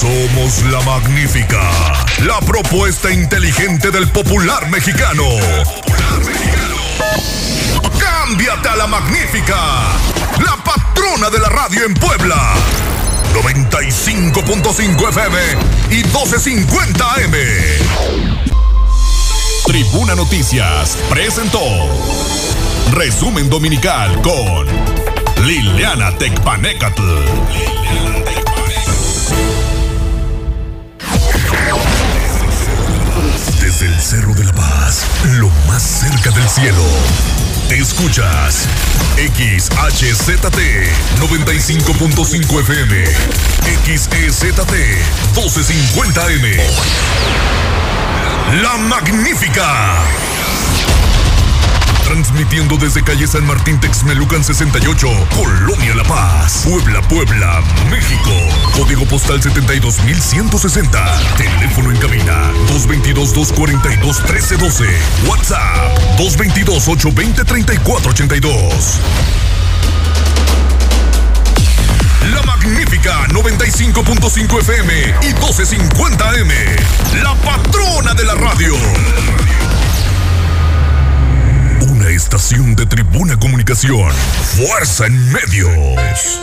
Somos la magnífica, la propuesta inteligente del popular mexicano. Cámbiate a la magnífica, la patrona de la radio en Puebla. 95.5 FM y 1250 AM. Tribuna Noticias presentó Resumen Dominical con Liliana Tecpanecatl. Desde cerca del cielo. Te escuchas XHZT 95.5 FM, XEZT 1250M. La Magnífica. Transmitiendo desde calle San Martín Texmelucan 68, Colonia La Paz, Puebla, Puebla, México. Código postal 72160. Teléfono en cabina 222-242-1312. WhatsApp 222-820-3482. La Magnífica 95.5 FM y 1250M. La patrona de la radio. Una estación de tribuna comunicación. Fuerza en medios.